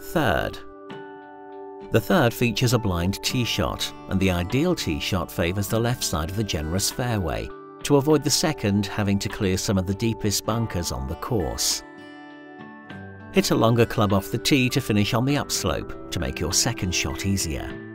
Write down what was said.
Third. The third features a blind tee shot, and the ideal tee shot favours the left side of the generous fairway, to avoid the second having to clear some of the deepest bunkers on the course. Hit a longer club off the tee to finish on the upslope to make your second shot easier.